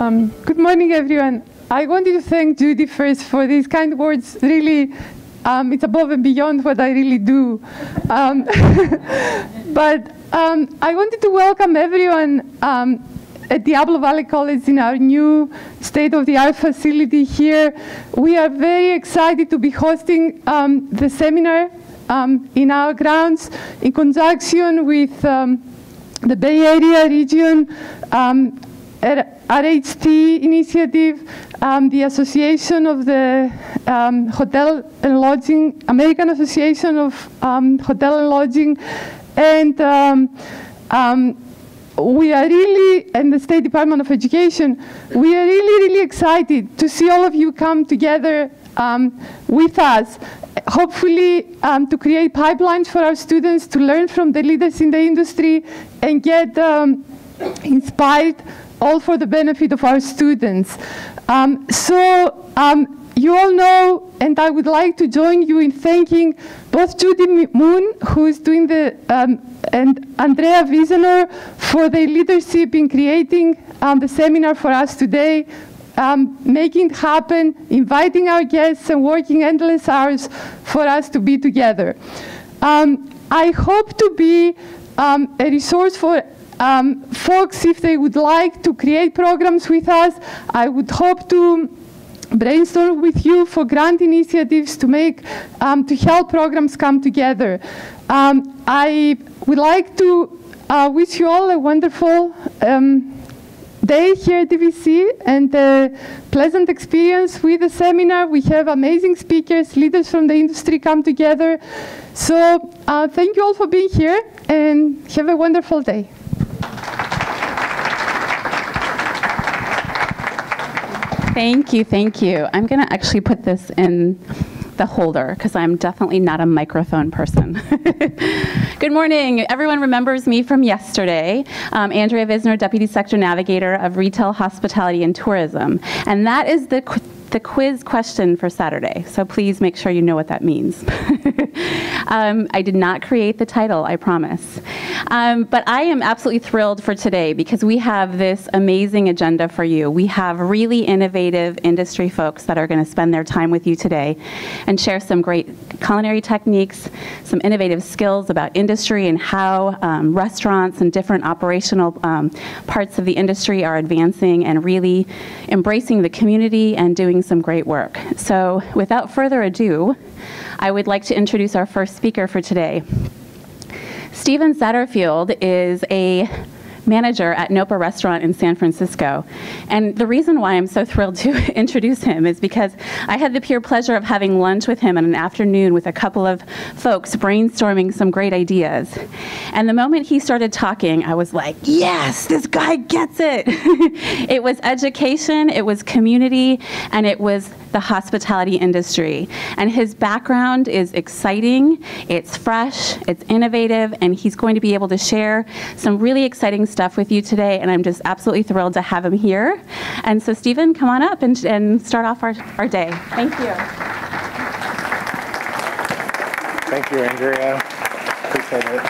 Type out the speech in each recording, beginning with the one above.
Um, good morning, everyone. I wanted to thank Judy first for these kind words. Really, um, it's above and beyond what I really do. Um, but um, I wanted to welcome everyone um, at Diablo Valley College in our new state-of-the-art facility here. We are very excited to be hosting um, the seminar in our grounds in conjunction with the Bay Area region um, RHT initiative, um, the Association of the um, Hotel and Lodging, American Association of um, Hotel and Lodging, and um, um, we are really, and the State Department of Education, we are really, really excited to see all of you come together um, with us, hopefully to create pipelines for our students to learn from the leaders in the industry and get inspired all for the benefit of our students. Um, so um, you all know, and I would like to join you in thanking both Judy Moon, who is doing the, um, and Andrea Wiesener for their leadership in creating um, the seminar for us today, um, making it happen, inviting our guests and working endless hours for us to be together. Um, I hope to be a resource for um, folks, if they would like to create programs with us, I would hope to brainstorm with you for grant initiatives to make, um, to help programs come together. Um, I would like to uh, wish you all a wonderful um, day here at DVC and a pleasant experience with the seminar. We have amazing speakers, leaders from the industry come together. So uh, thank you all for being here and have a wonderful day. Thank you, thank you. I'm going to actually put this in the holder because I'm definitely not a microphone person. Good morning. Everyone remembers me from yesterday. Um, Andrea Visner, Deputy Sector Navigator of Retail, Hospitality, and Tourism. And that is the the quiz question for Saturday, so please make sure you know what that means. um, I did not create the title, I promise. Um, but I am absolutely thrilled for today because we have this amazing agenda for you. We have really innovative industry folks that are going to spend their time with you today and share some great culinary techniques, some innovative skills about industry and how um, restaurants and different operational um, parts of the industry are advancing and really embracing the community and doing doing some great work. So without further ado, I would like to introduce our first speaker for today. Stephen Satterfield is a manager at Nopa Restaurant in San Francisco. And the reason why I'm so thrilled to introduce him is because I had the pure pleasure of having lunch with him in an afternoon with a couple of folks brainstorming some great ideas. And the moment he started talking, I was like, yes, this guy gets it. it was education, it was community, and it was the hospitality industry. And his background is exciting, it's fresh, it's innovative, and he's going to be able to share some really exciting stuff with you today. And I'm just absolutely thrilled to have him here. And so, Stephen, come on up and, and start off our, our day. Thank you. Thank you, Andrea. Appreciate it.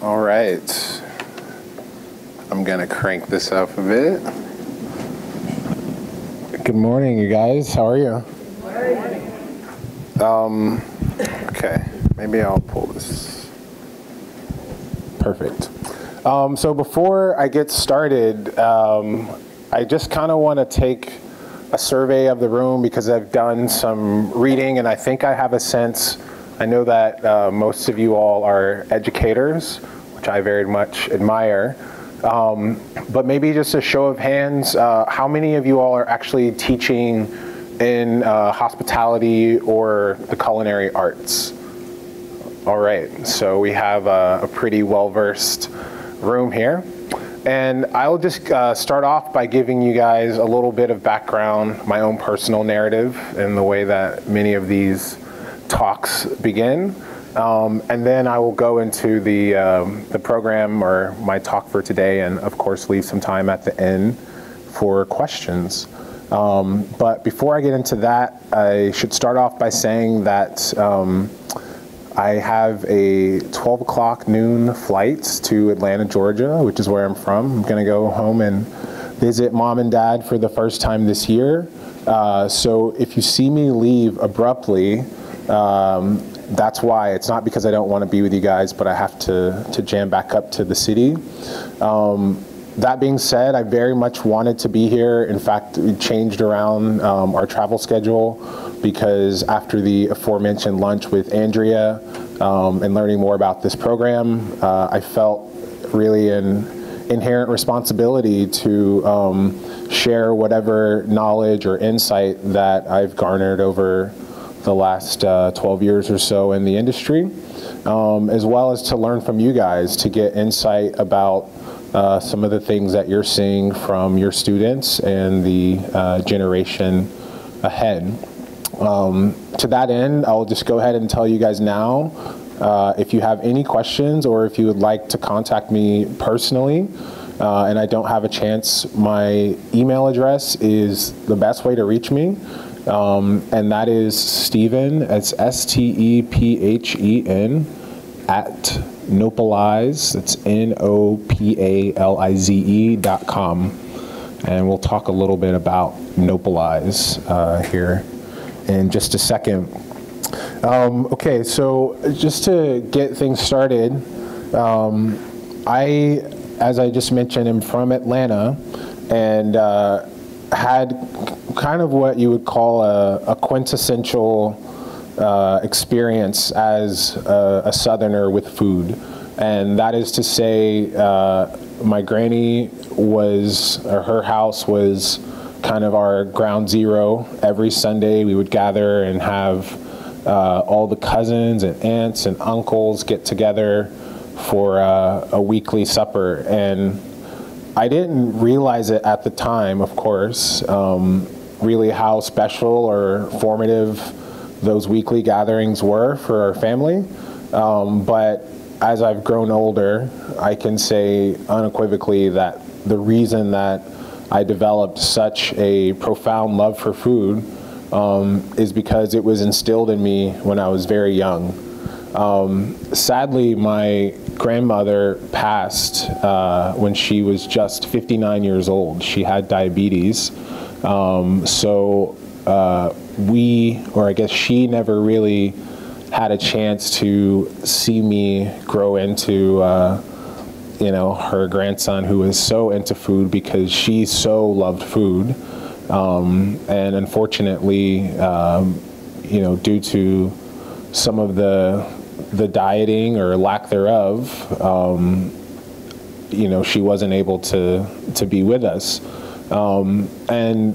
All right. I'm going to crank this up a bit. Good morning, you guys. How are you? Um, okay, maybe I'll pull this. Perfect. Um, so before I get started, um, I just kind of want to take a survey of the room because I've done some reading and I think I have a sense. I know that uh, most of you all are educators, which I very much admire. Um, but maybe just a show of hands, uh, how many of you all are actually teaching in uh, hospitality or the culinary arts? All right, so we have a, a pretty well-versed room here. And I'll just uh, start off by giving you guys a little bit of background, my own personal narrative, and the way that many of these talks begin. um, and then I will go into the, um, the program or my talk for today, and of course, leave some time at the end for questions. Um, but before I get into that, I should start off by saying that um, I have a 12 o'clock noon flight to Atlanta, Georgia, which is where I'm from. I'm going to go home and visit mom and dad for the first time this year. Uh, so if you see me leave abruptly, um, that's why. It's not because I don't want to be with you guys, but I have to, to jam back up to the city. Um, that being said, I very much wanted to be here. In fact, changed around um, our travel schedule because after the aforementioned lunch with Andrea um, and learning more about this program, uh, I felt really an inherent responsibility to um, share whatever knowledge or insight that I've garnered over the last uh, 12 years or so in the industry, um, as well as to learn from you guys to get insight about uh, some of the things that you're seeing from your students and the uh, generation ahead. Um, to that end, I'll just go ahead and tell you guys now, uh, if you have any questions or if you would like to contact me personally, uh, and I don't have a chance, my email address is the best way to reach me. Um, and that is Stephen, it's S-T-E-P-H-E-N, at Nopalize, it's N-O-P-A-L-I-Z-E dot com. And we'll talk a little bit about Nopalize uh, here in just a second. Um, okay, so just to get things started, um, I, as I just mentioned, am from Atlanta and uh, had kind of what you would call a, a quintessential uh, experience as a, a, Southerner with food. And that is to say, uh, my granny was, or her house was kind of our ground zero. Every Sunday we would gather and have uh, all the cousins and aunts and uncles get together for uh, a weekly supper. And I didn't realize it at the time, of course, um, really how special or formative those weekly gatherings were for our family. Um, but as I've grown older, I can say unequivocally that the reason that I developed such a profound love for food um, is because it was instilled in me when I was very young. Um, sadly, my grandmother passed uh, when she was just 59 years old. She had diabetes. Um, so uh, we, or I guess she never really had a chance to see me grow into, uh, you know, her grandson who was so into food because she so loved food. Um, and unfortunately, um, you know, due to some of the the dieting or lack thereof, um, you know, she wasn't able to to be with us. Um, and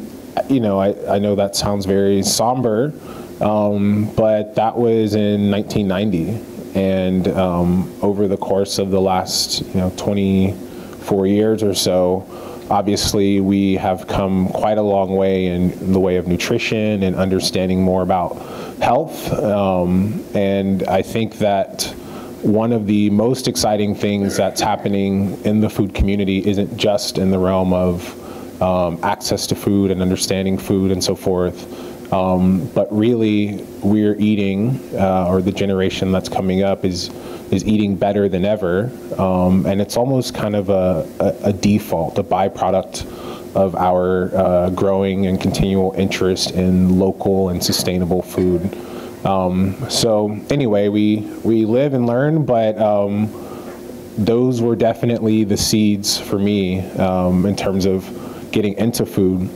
you know, I, I know that sounds very somber, um, but that was in 1990. And um, over the course of the last, you know, 24 years or so, obviously we have come quite a long way in the way of nutrition and understanding more about health. Um, and I think that one of the most exciting things that's happening in the food community isn't just in the realm of um, access to food and understanding food and so forth. Um, but really, we're eating, uh, or the generation that's coming up is is eating better than ever, um, and it's almost kind of a, a, a default, a byproduct of our uh, growing and continual interest in local and sustainable food. Um, so anyway, we we live and learn, but um, those were definitely the seeds for me um, in terms of getting into food.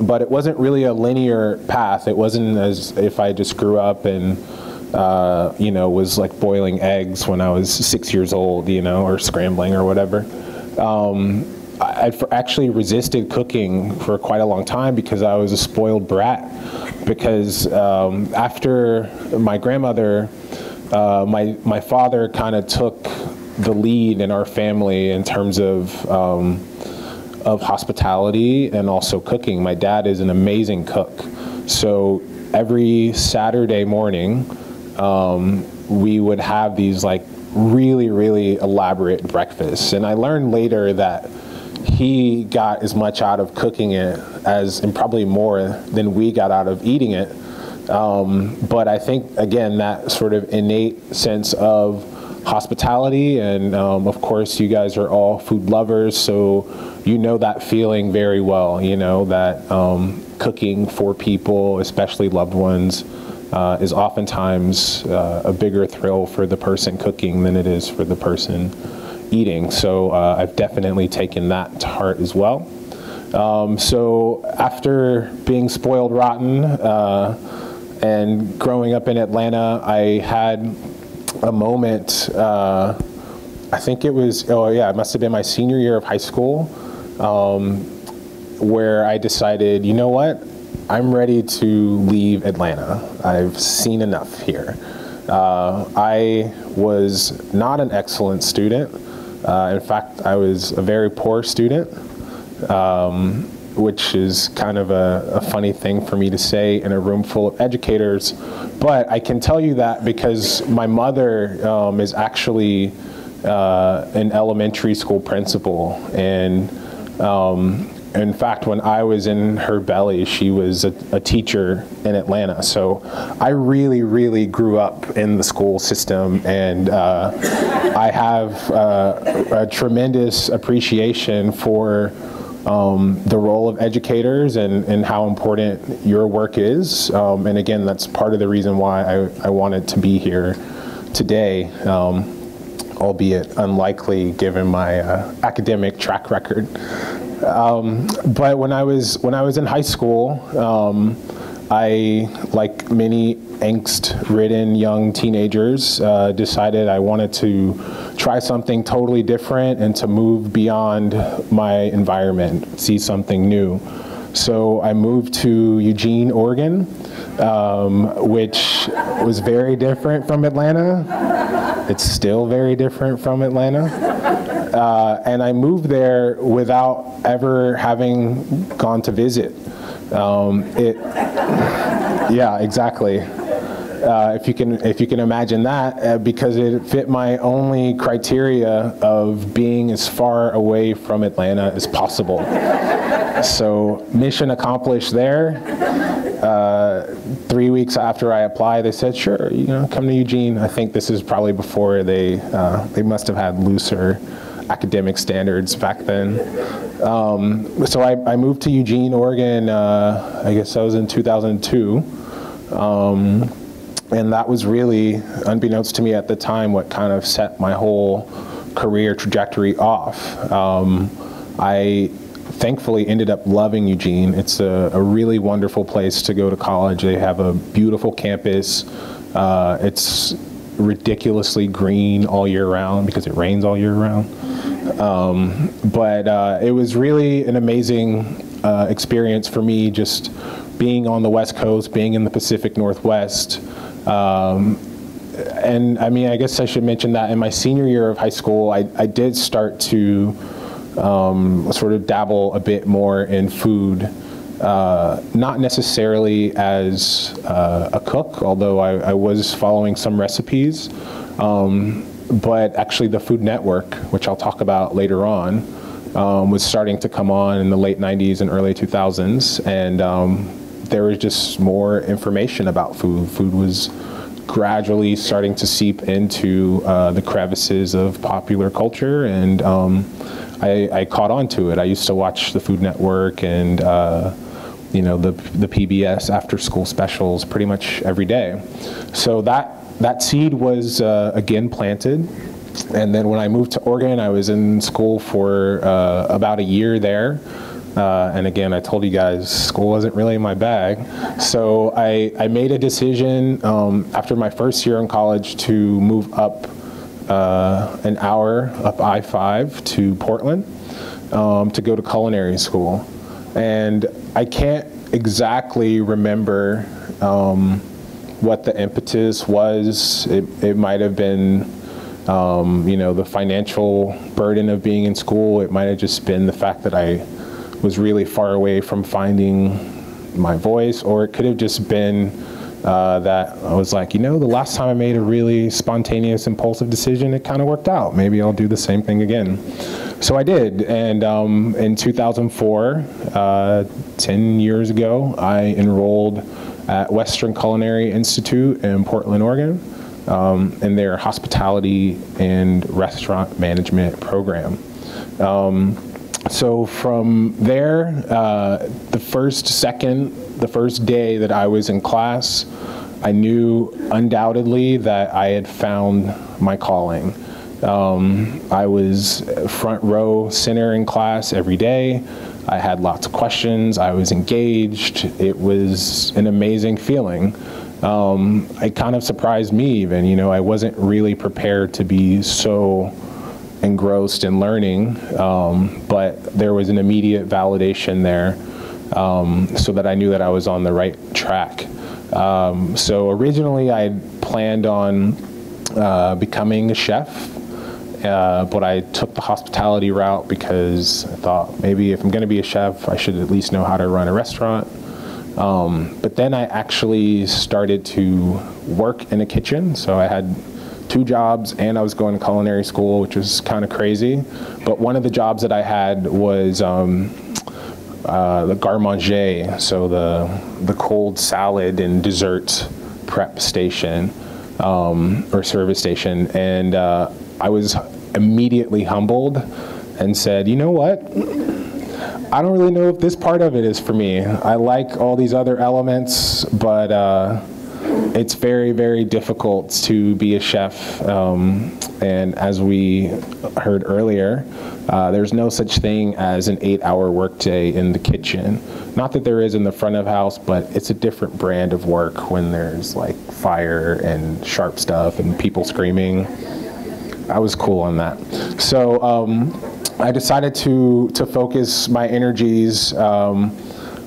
But it wasn't really a linear path. It wasn't as if I just grew up and uh, you know was like boiling eggs when I was six years old, you know, or scrambling or whatever. Um, I actually resisted cooking for quite a long time because I was a spoiled brat. Because um, after my grandmother, uh, my my father kind of took the lead in our family in terms of um, of hospitality and also cooking. My dad is an amazing cook. So every Saturday morning, um, we would have these like really, really elaborate breakfasts. And I learned later that he got as much out of cooking it as, and probably more than we got out of eating it. Um, but I think, again, that sort of innate sense of hospitality, and um, of course, you guys are all food lovers, so you know that feeling very well. You know that um, cooking for people, especially loved ones, uh, is oftentimes uh, a bigger thrill for the person cooking than it is for the person eating. So uh, I've definitely taken that to heart as well. Um, so after being spoiled rotten uh, and growing up in Atlanta, I had a moment. Uh, I think it was, oh yeah, it must have been my senior year of high school, um, where I decided, you know what, I'm ready to leave Atlanta. I've seen enough here. Uh, I was not an excellent student. Uh, in fact, I was a very poor student, um, which is kind of a, a, funny thing for me to say in a room full of educators. But I can tell you that because my mother um, is actually uh, an elementary school principal. And um, in fact, when I was in her belly, she was a, a, teacher in Atlanta. So I really, really grew up in the school system, and uh, I have uh, a tremendous appreciation for um, the role of educators and, and how important your work is. Um, and again, that's part of the reason why I, I wanted to be here today. Um, albeit unlikely given my uh, academic track record. Um, but when I was when I was in high school, um, I, like many angst-ridden young teenagers, uh, decided I wanted to try something totally different and to move beyond my environment, see something new. So I moved to Eugene, Oregon, um, which was very different from Atlanta. It's still very different from Atlanta. Uh, and I moved there without ever having gone to visit. Um, it, yeah, exactly. Uh, if you can, if you can imagine that, uh, because it fit my only criteria of being as far away from Atlanta as possible. so mission accomplished there. Uh, three weeks after I applied, they said, "Sure, you know, come to Eugene." I think this is probably before they uh, they must have had looser academic standards back then. Um, so I, I, moved to Eugene, Oregon, uh, I guess that was in 2002. Um, and that was really, unbeknownst to me at the time, what kind of set my whole career trajectory off. Um, I thankfully ended up loving Eugene. It's a, a, really wonderful place to go to college. They have a beautiful campus. Uh, it's ridiculously green all year round because it rains all year round. Um, but uh, it was really an amazing uh, experience for me just being on the West Coast, being in the Pacific Northwest. Um, and I mean, I guess I should mention that in my senior year of high school, I, I did start to um, sort of dabble a bit more in food. Uh, not necessarily as uh, a cook, although I, I, was following some recipes. Um, but actually the Food Network, which I'll talk about later on, um, was starting to come on in the late 90s and early 2000s, and um, there was just more information about food. Food was gradually starting to seep into uh, the crevices of popular culture, and um, I, I, caught on to it. I used to watch the Food Network and uh, you know the the PBS after school specials pretty much every day. So that that seed was uh, again planted. And then when I moved to Oregon, I was in school for uh, about a year there. Uh, and again, I told you guys school wasn't really my bag. So I, I made a decision um, after my first year in college to move up uh, an hour up I 5 to Portland um, to go to culinary school. And I can't exactly remember. Um, what the impetus was. It, it might have been, um, you know, the financial burden of being in school. It might have just been the fact that I was really far away from finding my voice, or it could have just been uh, that I was like, you know, the last time I made a really spontaneous, impulsive decision, it kind of worked out. Maybe I'll do the same thing again. So I did, and um, in 2004, uh, 10 years ago, I enrolled at Western Culinary Institute in Portland, Oregon, um, in their hospitality and restaurant management program. Um, so from there, uh, the first, second, the first day that I was in class, I knew undoubtedly that I had found my calling. Um, I was front row center in class every day. I had lots of questions. I was engaged. It was an amazing feeling. Um, it kind of surprised me even, you know, I wasn't really prepared to be so engrossed in learning, um, but there was an immediate validation there um, so that I knew that I was on the right track. Um, so originally I planned on uh, becoming a chef, uh, but I took the hospitality route because I thought maybe if I'm going to be a chef, I should at least know how to run a restaurant. Um, but then I actually started to work in a kitchen, so I had two jobs and I was going to culinary school, which was kind of crazy. But one of the jobs that I had was um, uh, the garde manger, so the the cold salad and dessert prep station um, or service station, and uh, I was immediately humbled and said, you know what? I don't really know if this part of it is for me. I like all these other elements, but uh, it's very, very difficult to be a chef. Um, and as we heard earlier, uh, there's no such thing as an eight hour workday in the kitchen. Not that there is in the front of house, but it's a different brand of work when there's like fire and sharp stuff and people screaming. I was cool on that. So um, I decided to, to focus my energies um,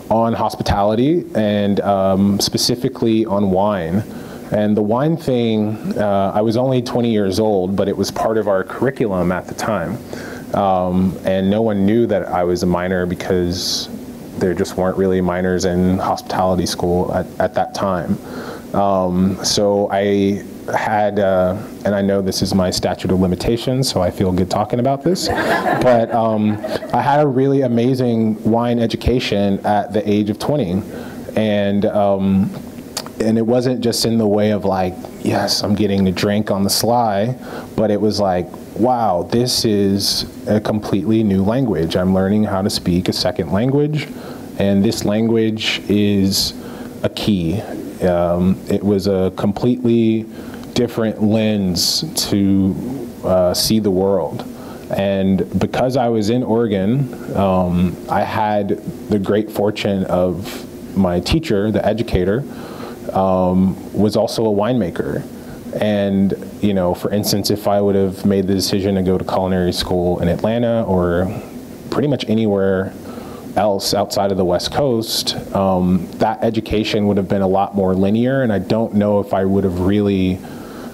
on hospitality and um, specifically on wine. And the wine thing, uh, I was only 20 years old, but it was part of our curriculum at the time. Um, and no one knew that I was a minor because there just weren't really minors in hospitality school at, at that time. Um, so I had, uh, and I know this is my statute of limitations, so I feel good talking about this, but um, I had a really amazing wine education at the age of 20. And, um, and it wasn't just in the way of like, yes, I'm getting to drink on the sly, but it was like, wow, this is a completely new language. I'm learning how to speak a second language, and this language is a key. Um, it was a completely different lens to uh, see the world. And because I was in Oregon, um, I had the great fortune of my teacher, the educator, um, was also a winemaker. And, you know, for instance, if I would have made the decision to go to culinary school in Atlanta or pretty much anywhere else outside of the West Coast, um, that education would have been a lot more linear. And I don't know if I would have really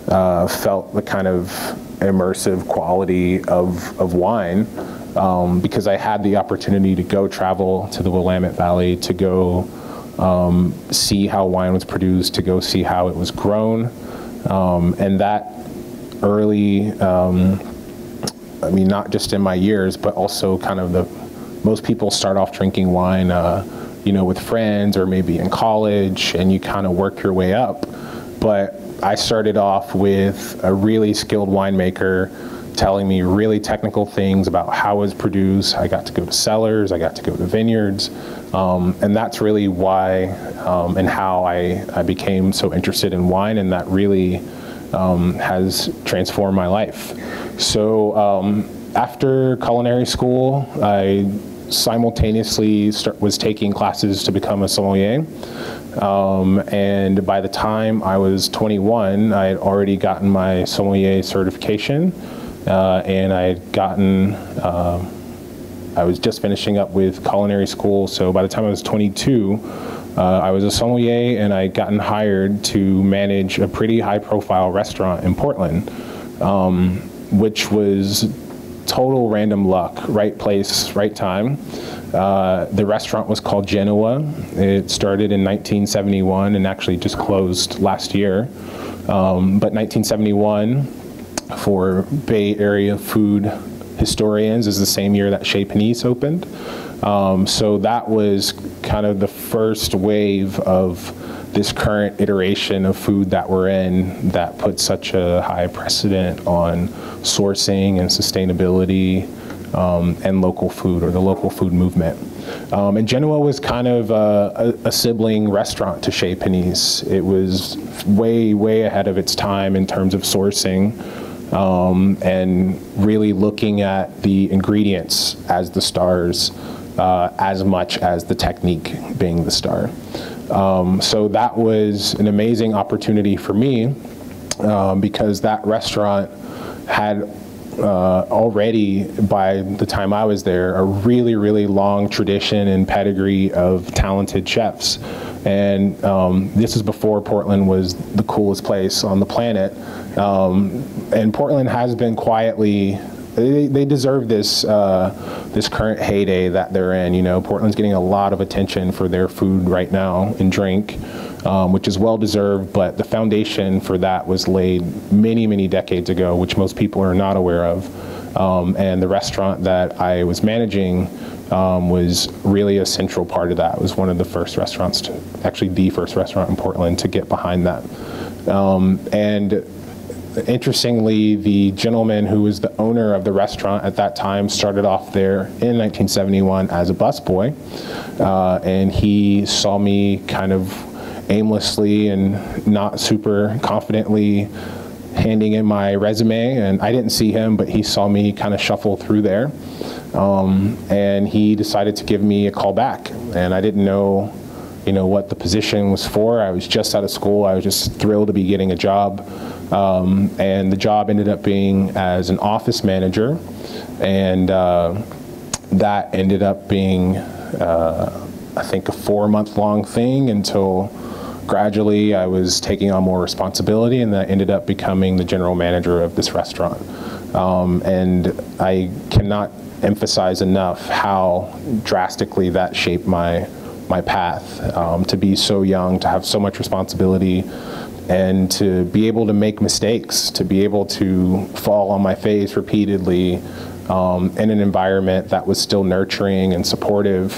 uh, felt the kind of immersive quality of, of wine um, because I had the opportunity to go travel to the Willamette Valley, to go um, see how wine was produced, to go see how it was grown. Um, and that early, um, I mean, not just in my years, but also kind of the, most people start off drinking wine, uh, you know, with friends or maybe in college, and you kind of work your way up. But I started off with a really skilled winemaker telling me really technical things about how it was produced. I got to go to cellars, I got to go to vineyards, um, and that's really why um, and how I, I became so interested in wine, and that really um, has transformed my life. So um, after culinary school, I simultaneously start, was taking classes to become a sommelier. Um, and by the time I was 21, I had already gotten my sommelier certification, uh, and I had gotten, uh, I was just finishing up with culinary school, so by the time I was 22, uh, I was a sommelier and I had gotten hired to manage a pretty high profile restaurant in Portland, um, which was total random luck, right place, right time. Uh, the restaurant was called Genoa. It started in 1971 and actually just closed last year. Um, but 1971, for Bay Area food historians, is the same year that Chez Panisse opened. Um, so that was kind of the first wave of this current iteration of food that we're in that puts such a high precedent on sourcing and sustainability um, and local food or the local food movement. Um, and Genoa was kind of a, a, a, sibling restaurant to Chez Panisse. It was way, way ahead of its time in terms of sourcing um, and really looking at the ingredients as the stars uh, as much as the technique being the star. Um, so that was an amazing opportunity for me um, because that restaurant had uh, already, by the time I was there, a really, really long tradition and pedigree of talented chefs. And um, this is before Portland was the coolest place on the planet. Um, and Portland has been quietly they, they deserve this uh, this current heyday that they're in. You know, Portland's getting a lot of attention for their food right now and drink um, which is well deserved, but the foundation for that was laid many, many decades ago, which most people are not aware of. Um, and the restaurant that I was managing um, was really a central part of that. It was one of the first restaurants, to, actually the first restaurant in Portland to get behind that. Um, and interestingly, the gentleman who was the owner of the restaurant at that time started off there in 1971 as a busboy. Uh, and he saw me kind of aimlessly and not super confidently handing in my resume. And I didn't see him, but he saw me kind of shuffle through there. Um, and he decided to give me a call back. And I didn't know, you know, what the position was for. I was just out of school. I was just thrilled to be getting a job. Um, and the job ended up being as an office manager. And uh, that ended up being, uh, I think, a four month long thing until gradually I was taking on more responsibility and that ended up becoming the general manager of this restaurant. Um, and I cannot emphasize enough how drastically that shaped my my path. Um, to be so young, to have so much responsibility, and to be able to make mistakes, to be able to fall on my face repeatedly um, in an environment that was still nurturing and supportive.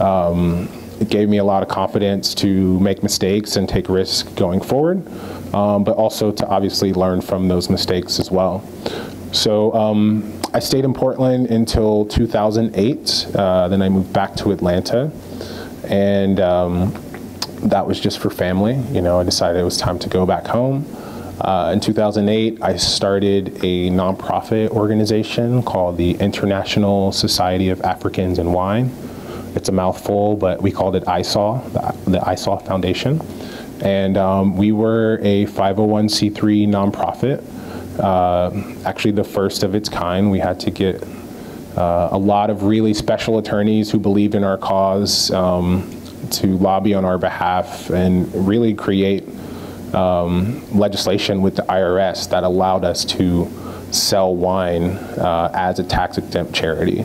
Um, it gave me a lot of confidence to make mistakes and take risks going forward, um, but also to obviously learn from those mistakes as well. So um, I stayed in Portland until 2008. Uh, then I moved back to Atlanta, and um, that was just for family. You know, I decided it was time to go back home. Uh, in 2008, I started a nonprofit organization called the International Society of Africans in Wine. It's a mouthful, but we called it ISAW, the, the ISAW Foundation. And um, we were a 501c3 nonprofit, uh, actually the first of its kind. We had to get uh, a lot of really special attorneys who believed in our cause um, to lobby on our behalf and really create um, legislation with the IRS that allowed us to sell wine uh, as a tax exempt charity.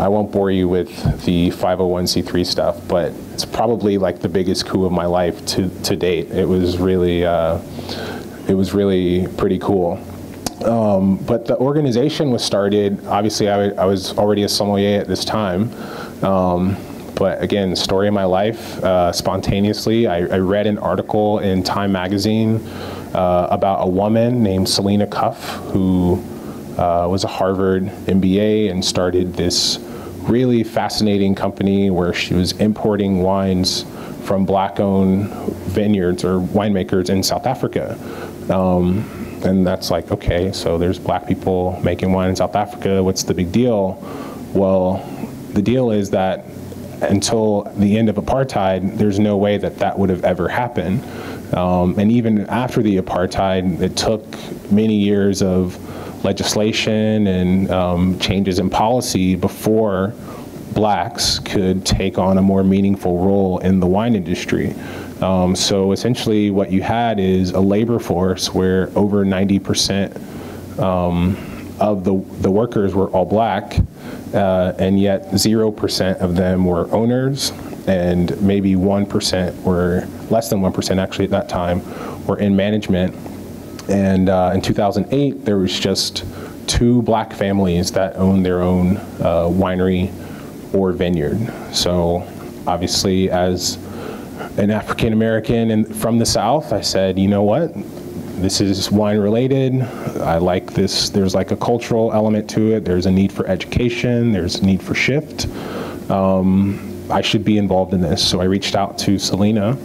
I won't bore you with the 501c3 stuff, but it's probably like the biggest coup of my life to, to date. It was really, uh, it was really pretty cool. Um, but the organization was started, obviously I, I was already a sommelier at this time. Um, but again, story of my life, uh, spontaneously, I, I, read an article in Time Magazine uh, about a woman named Selena Cuffe who uh, was a Harvard MBA and started this really fascinating company where she was importing wines from black-owned vineyards or winemakers in South Africa. Um, and that's like, okay, so there's black people making wine in South Africa. What's the big deal? Well, the deal is that until the end of apartheid, there's no way that that would have ever happened. Um, and even after the apartheid, it took many years of legislation and um, changes in policy before blacks could take on a more meaningful role in the wine industry. Um, so essentially what you had is a labor force where over 90% um, of the, the workers were all black, uh, and yet 0% of them were owners, and maybe 1% were, less than 1% actually at that time, were in management. And uh, in 2008, there was just two black families that owned their own uh, winery or vineyard. So obviously, as an African American and from the South, I said, you know what? This is wine related. I like this. There's like a cultural element to it. There's a need for education. There's a need for shift. Um, I should be involved in this. So I reached out to Selena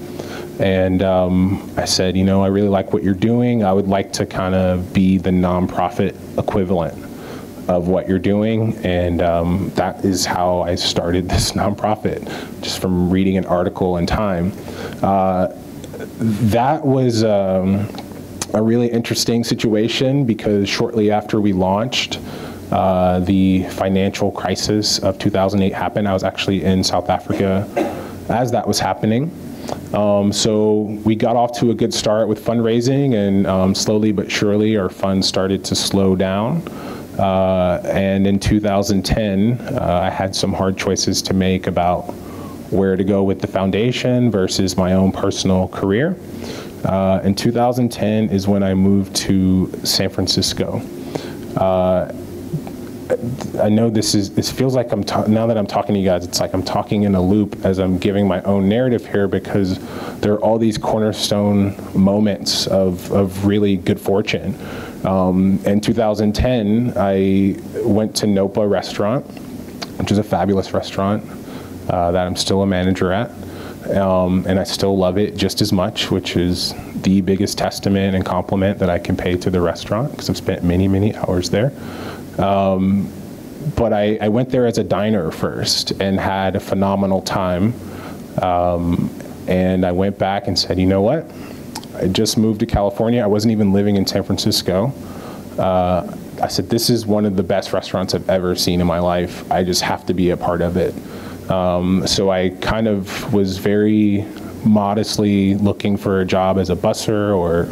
and um, I said, you know, I really like what you're doing. I would like to kind of be the nonprofit equivalent of what you're doing. And um, that is how I started this nonprofit, just from reading an article in Time. Uh, that was um, a really interesting situation because shortly after we launched, uh, the financial crisis of 2008 happened. I was actually in South Africa as that was happening. Um, so we got off to a good start with fundraising, and um, slowly but surely our funds started to slow down. Uh, and in 2010, uh, I had some hard choices to make about where to go with the foundation versus my own personal career. Uh, in 2010 is when I moved to San Francisco. Uh, I know this is this feels like I'm now that I'm talking to you guys, it's like I'm talking in a loop as I'm giving my own narrative here because there are all these cornerstone moments of of really good fortune. Um, in 2010, I went to Nopa Restaurant, which is a fabulous restaurant uh, that I'm still a manager at. Um, and I still love it just as much, which is the biggest testament and compliment that I can pay to the restaurant because I've spent many, many hours there. Um, but I, I, went there as a diner first and had a phenomenal time. Um, and I went back and said, you know what? I just moved to California. I wasn't even living in San Francisco. Uh, I said, this is one of the best restaurants I've ever seen in my life. I just have to be a part of it. Um, so I kind of was very modestly looking for a job as a busser or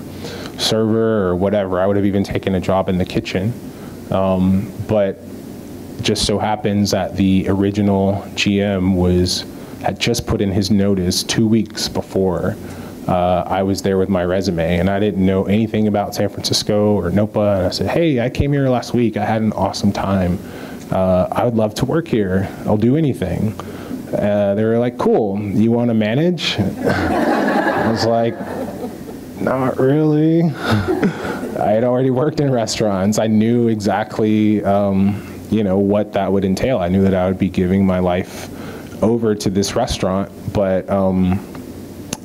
server or whatever. I would have even taken a job in the kitchen. Um, but just so happens that the original GM was had just put in his notice two weeks before uh, I was there with my resume, and I didn't know anything about San Francisco or NOPA. And I said, "Hey, I came here last week. I had an awesome time. Uh, I would love to work here. I'll do anything." Uh, they were like, "Cool. You want to manage?" I was like, "Not really." I had already worked in restaurants. I knew exactly, um, you know, what that would entail. I knew that I would be giving my life over to this restaurant, but. Um,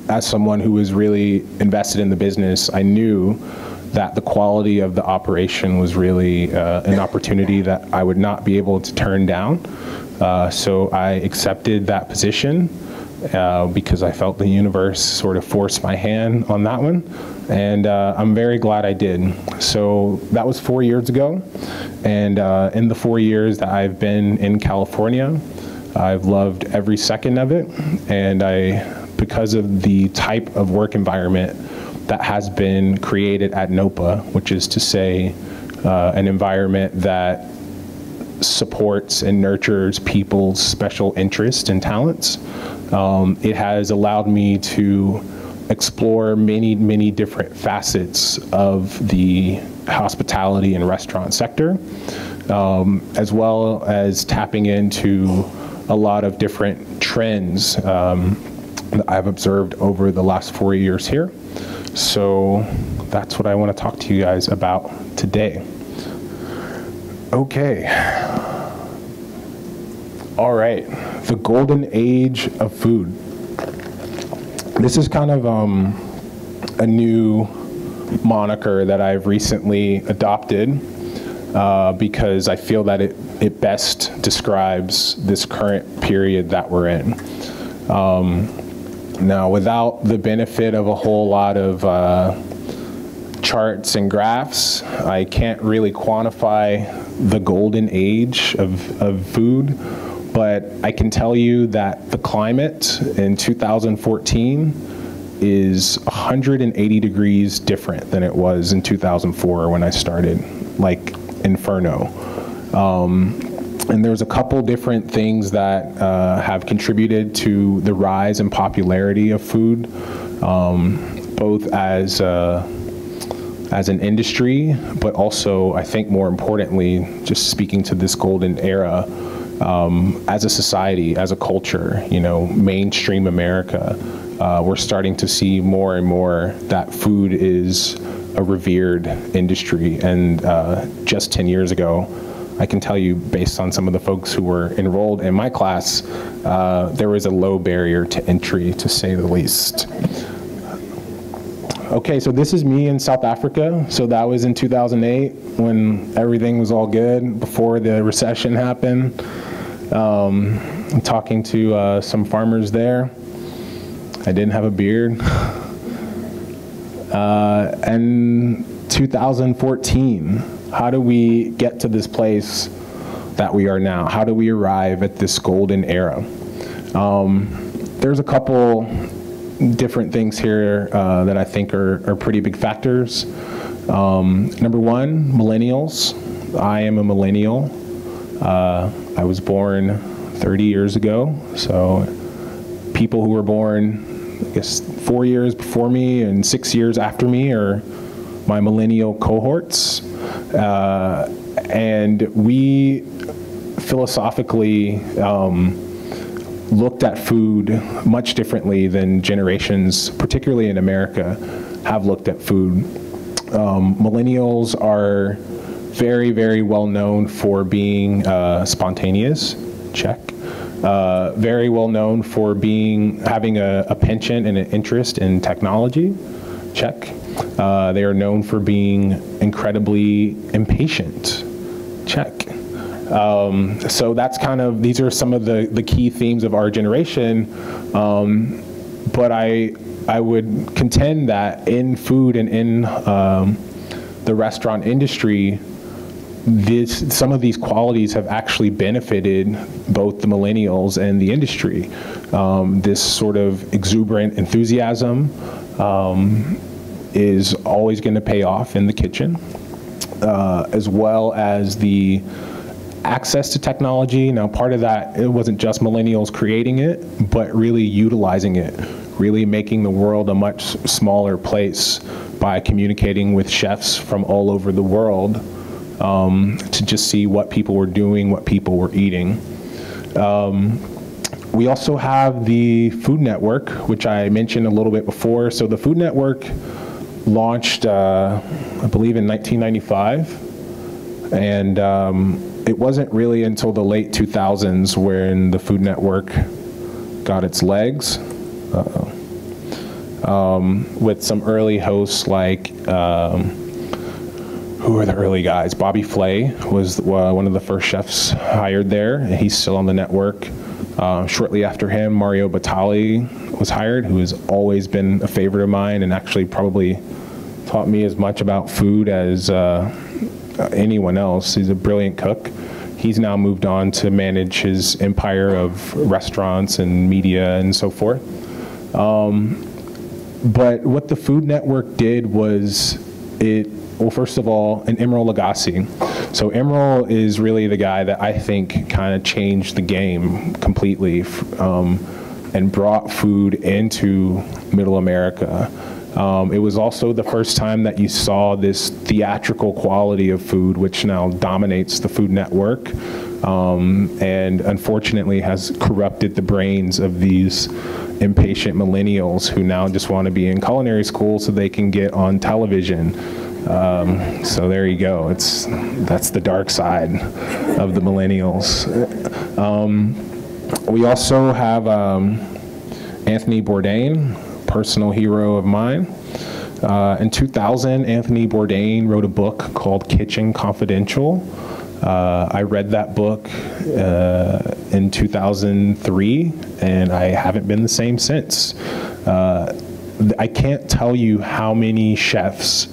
as someone who was really invested in the business, I knew that the quality of the operation was really uh, an opportunity that I would not be able to turn down. Uh, so I accepted that position uh, because I felt the universe sort of forced my hand on that one. And uh, I'm very glad I did. So that was four years ago. And uh, in the four years that I've been in California, I've loved every second of it. And I because of the type of work environment that has been created at NOPA, which is to say uh, an environment that supports and nurtures people's special interests and talents. Um, it has allowed me to explore many, many different facets of the hospitality and restaurant sector, um, as well as tapping into a lot of different trends um, that I've observed over the last four years here. So that's what I want to talk to you guys about today. Okay. All right, the golden age of food. This is kind of um, a new moniker that I've recently adopted uh, because I feel that it, it best describes this current period that we're in. Um, now, without the benefit of a whole lot of uh, charts and graphs, I can't really quantify the golden age of, of food, but I can tell you that the climate in 2014 is 180 degrees different than it was in 2004 when I started. Like inferno. Um, and there's a couple different things that uh, have contributed to the rise in popularity of food, um, both as uh, as an industry, but also I think more importantly, just speaking to this golden era, um, as a society, as a culture, you know, mainstream America, uh, we're starting to see more and more that food is a revered industry. And uh, just 10 years ago, I can tell you, based on some of the folks who were enrolled in my class, uh, there was a low barrier to entry, to say the least. Okay, so this is me in South Africa. So that was in 2008 when everything was all good before the recession happened. Um, talking to uh, some farmers there. I didn't have a beard. Uh, and 2014, how do we get to this place that we are now? How do we arrive at this golden era? Um, there's a couple different things here uh, that I think are, are pretty big factors. Um, number one, millennials. I am a millennial. Uh, I was born 30 years ago, so people who were born, I guess, four years before me and six years after me are my millennial cohorts. Uh, and we philosophically um, looked at food much differently than generations, particularly in America, have looked at food. Um, millennials are very, very well known for being uh, spontaneous, check. Uh, very well known for being having a, a, penchant and an interest in technology, check. Uh, they are known for being incredibly impatient, check. Um, so that's kind of these are some of the the key themes of our generation. Um, but I I would contend that in food and in um, the restaurant industry, this, some of these qualities have actually benefited both the millennials and the industry. Um, this sort of exuberant enthusiasm um, is always going to pay off in the kitchen, uh, as well as the access to technology. Now, part of that, it wasn't just millennials creating it, but really utilizing it, really making the world a much smaller place by communicating with chefs from all over the world um, to just see what people were doing, what people were eating. Um, we also have the Food Network, which I mentioned a little bit before. So the Food Network launched, uh, I believe, in 1995. And um, it wasn't really until the late 2000s when the Food Network got its legs. Um, with some early hosts like um, who were the early guys? Bobby Flay was uh, one of the first chefs hired there. He's still on the network. Uh, shortly after him, Mario Batali was hired, who has always been a favorite of mine and actually probably taught me as much about food as uh, anyone else. He's a brilliant cook. He's now moved on to manage his empire of restaurants and media and so forth. Um, but what the Food Network did was it well, first of all, an Emeril Lagasse. So Emeril is really the guy that I think kind of changed the game completely um, and brought food into Middle America. Um, it was also the first time that you saw this theatrical quality of food, which now dominates the Food Network, um, and unfortunately has corrupted the brains of these impatient millennials who now just want to be in culinary school so they can get on television. Um, so there you go. It's that's the dark side of the millennials. Um, we also have um, Anthony Bourdain, personal hero of mine. Uh, in 2000, Anthony Bourdain wrote a book called Kitchen Confidential. Uh, I read that book uh, in 2003, and I haven't been the same since. Uh, I can't tell you how many chefs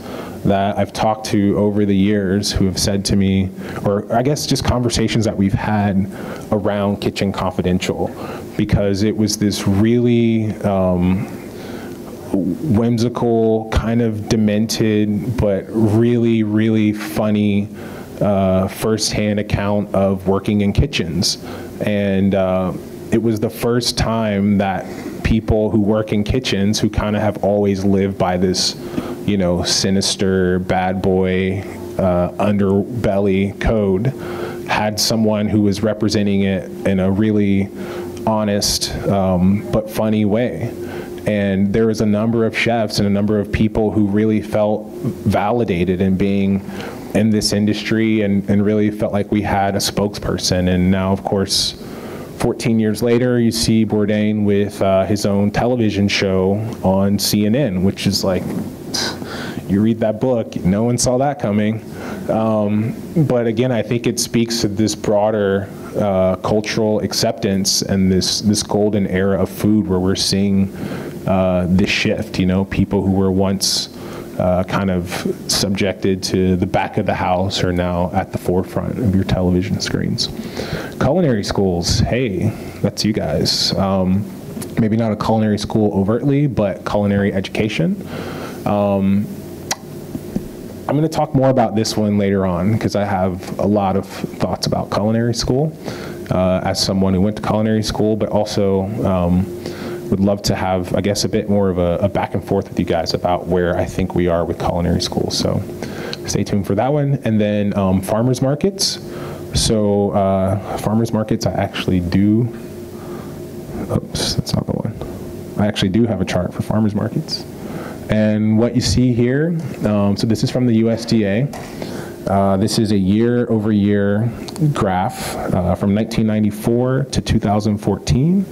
that I've talked to over the years who have said to me, or I guess just conversations that we've had around Kitchen Confidential, because it was this really um, whimsical, kind of demented, but really, really funny uh, firsthand account of working in kitchens. And uh, it was the first time that people who work in kitchens, who kind of have always lived by this, you know, sinister, bad boy, uh, underbelly code, had someone who was representing it in a really honest um, but funny way. And there was a number of chefs and a number of people who really felt validated in being in this industry and, and really felt like we had a spokesperson. And now, of course, 14 years later, you see Bourdain with uh, his own television show on CNN, which is like, you read that book, no one saw that coming. Um, but again, I think it speaks to this broader uh, cultural acceptance and this this golden era of food where we're seeing uh, this shift. You know, people who were once uh, kind of subjected to the back of the house are now at the forefront of your television screens. Culinary schools, hey, that's you guys. Um, maybe not a culinary school overtly, but culinary education. Um, I'm going to talk more about this one later on because I have a lot of thoughts about culinary school uh, as someone who went to culinary school, but also um, would love to have, I guess, a bit more of a, a, back and forth with you guys about where I think we are with culinary school. So stay tuned for that one. And then um, farmers markets. So uh, farmers markets, I actually do. Oops, that's not the one. I actually do have a chart for farmers markets. And what you see here, um, so this is from the USDA. Uh, this is a year over year graph uh, from 1994 to 2014.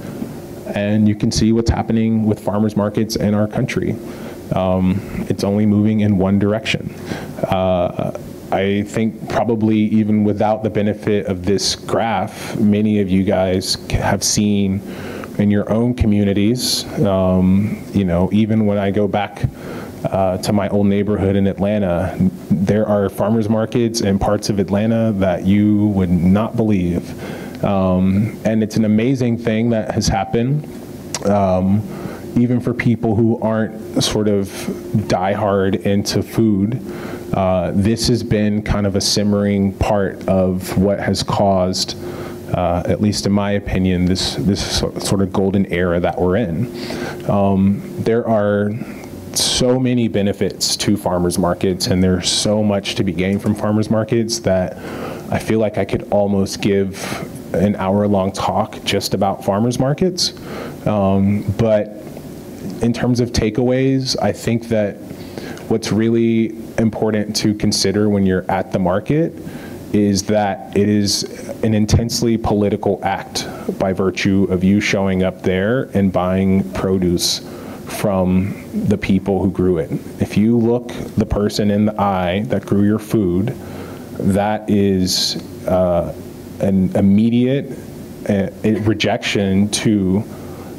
And you can see what's happening with farmers markets in our country. Um, it's only moving in one direction. Uh, I think probably even without the benefit of this graph, many of you guys have seen in your own communities. Um, you know, even when I go back uh, to my old neighborhood in Atlanta, there are farmers markets in parts of Atlanta that you would not believe. Um, and it's an amazing thing that has happened. Um, even for people who aren't sort of diehard into food, uh, this has been kind of a simmering part of what has caused uh, at least in my opinion, this, this sort of golden era that we're in. Um, there are so many benefits to farmers markets and there's so much to be gained from farmers markets that I feel like I could almost give an hour long talk just about farmers markets. Um, but in terms of takeaways, I think that what's really important to consider when you're at the market is that it is an intensely political act by virtue of you showing up there and buying produce from the people who grew it. If you look the person in the eye that grew your food, that is uh, an immediate uh, rejection to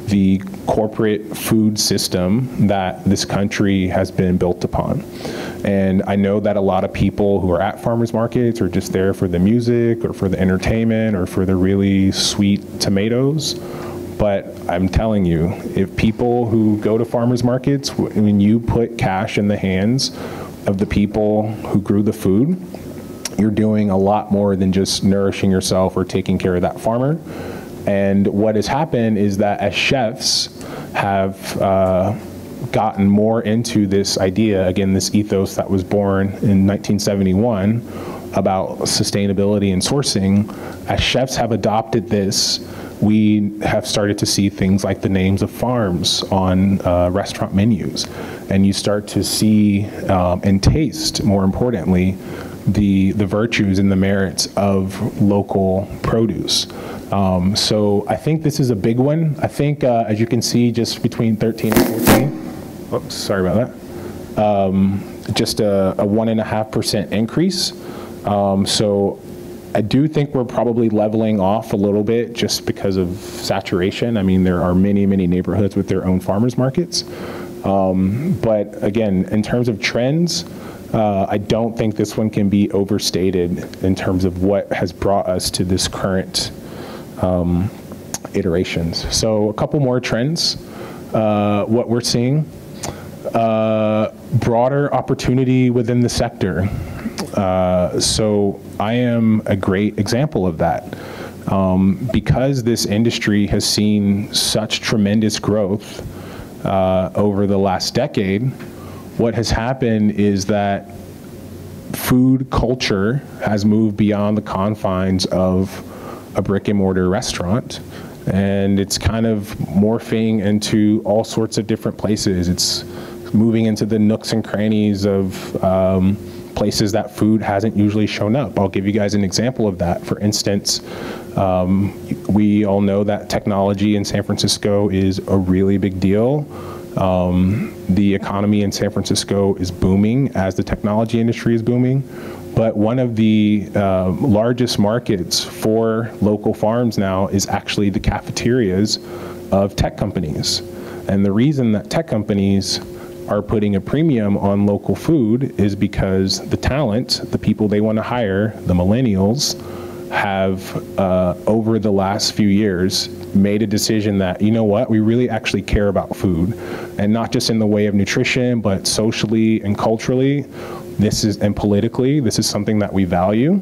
the corporate food system that this country has been built upon. And I know that a lot of people who are at farmers markets are just there for the music or for the entertainment or for the really sweet tomatoes. But I'm telling you, if people who go to farmers markets, when you put cash in the hands of the people who grew the food, you're doing a lot more than just nourishing yourself or taking care of that farmer. And what has happened is that as chefs have uh, gotten more into this idea, again, this ethos that was born in 1971 about sustainability and sourcing, as chefs have adopted this, we have started to see things like the names of farms on uh, restaurant menus. And you start to see um, and taste, more importantly, the, the virtues and the merits of local produce. Um, so I think this is a big one. I think, uh, as you can see, just between 13 and 14, oops, sorry about that. Um, just a, a one and a half percent increase. Um, so I do think we're probably leveling off a little bit just because of saturation. I mean, there are many, many neighborhoods with their own farmers markets. Um, but again, in terms of trends, uh, I don't think this one can be overstated in terms of what has brought us to this current um, iterations. So a couple more trends. Uh, what we're seeing uh, broader opportunity within the sector. Uh, so I am a great example of that. Um, because this industry has seen such tremendous growth uh, over the last decade, what has happened is that food culture has moved beyond the confines of a brick and mortar restaurant and it's kind of morphing into all sorts of different places. It's moving into the nooks and crannies of um, places that food hasn't usually shown up. I'll give you guys an example of that. For instance, um, we all know that technology in San Francisco is a really big deal. Um, the economy in San Francisco is booming as the technology industry is booming. But one of the uh, largest markets for local farms now is actually the cafeterias of tech companies. And the reason that tech companies are putting a premium on local food is because the talent, the people they want to hire, the millennials, have uh, over the last few years made a decision that you know what we really actually care about food and not just in the way of nutrition but socially and culturally this is and politically this is something that we value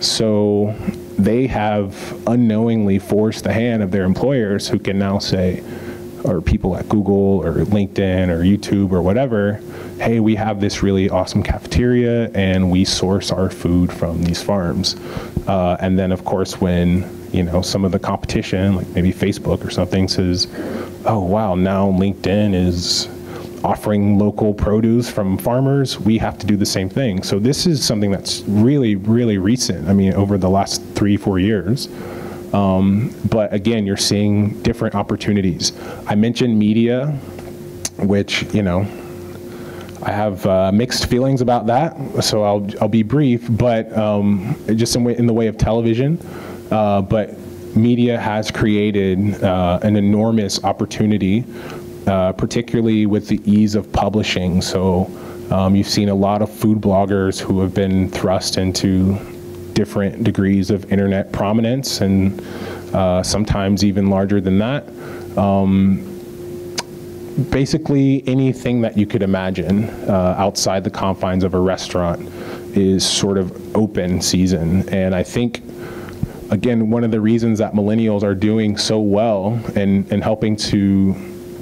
so they have unknowingly forced the hand of their employers who can now say or people at Google or LinkedIn or YouTube or whatever, hey, we have this really awesome cafeteria and we source our food from these farms. Uh, and then, of course, when you know some of the competition, like maybe Facebook or something, says, oh wow, now LinkedIn is offering local produce from farmers, we have to do the same thing. So this is something that's really, really recent. I mean, over the last three, four years. Um, but again, you're seeing different opportunities. I mentioned media, which, you know, I have uh, mixed feelings about that, so I'll, I'll be brief, but um, just in, way, in, the way of television. Uh, but media has created uh, an enormous opportunity uh, particularly with the ease of publishing. So um, you've seen a lot of food bloggers who have been thrust into different degrees of internet prominence and uh, sometimes even larger than that. Um, basically anything that you could imagine uh, outside the confines of a restaurant is sort of open season. And I think again, one of the reasons that millennials are doing so well and, and helping to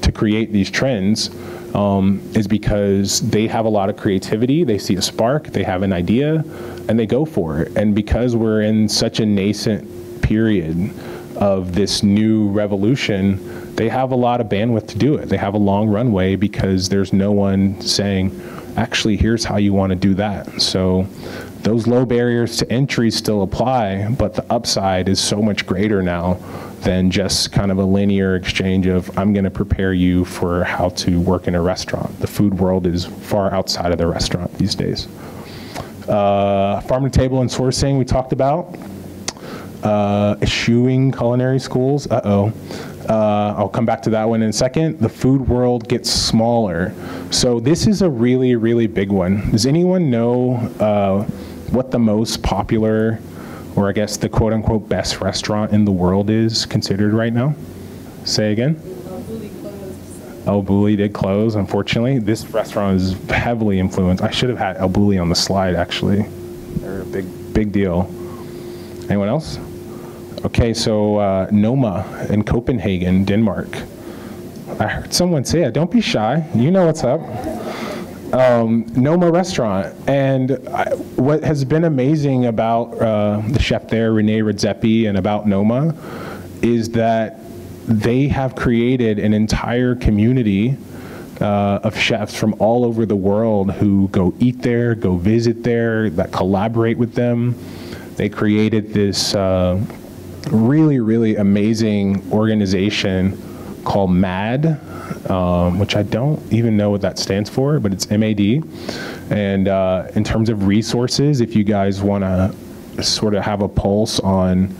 to create these trends um, is because they have a lot of creativity, they see a spark, they have an idea, and they go for it. And because we're in such a nascent period of this new revolution, they have a lot of bandwidth to do it. They have a long runway because there's no one saying, actually, here's how you want to do that. So those low barriers to entry still apply, but the upside is so much greater now than just kind of a linear exchange of I'm going to prepare you for how to work in a restaurant. The food world is far outside of the restaurant these days. Uh, farm to table and sourcing we talked about. Uh, eschewing culinary schools. Uh-oh. Uh, I'll come back to that one in a second. The food world gets smaller. So this is a really, really big one. Does anyone know uh, what the most popular or I guess the quote unquote best restaurant in the world is considered right now? Say again? El Bulli did close, unfortunately. This restaurant is heavily influenced. I should have had El Bulli on the slide, actually. They're a big, big deal. Anyone else? Okay, so uh, Noma in Copenhagen, Denmark. I heard someone say it. Don't be shy. You know what's up um, Noma restaurant. And I, what has been amazing about uh, the chef there, Rene Redzepi, and about Noma is that they have created an entire community uh, of chefs from all over the world who go eat there, go visit there, that collaborate with them. They created this uh, really, really amazing organization called MAD, um, which I don't even know what that stands for, but it's MAD. And uh, in terms of resources, if you guys want to sort of have a pulse on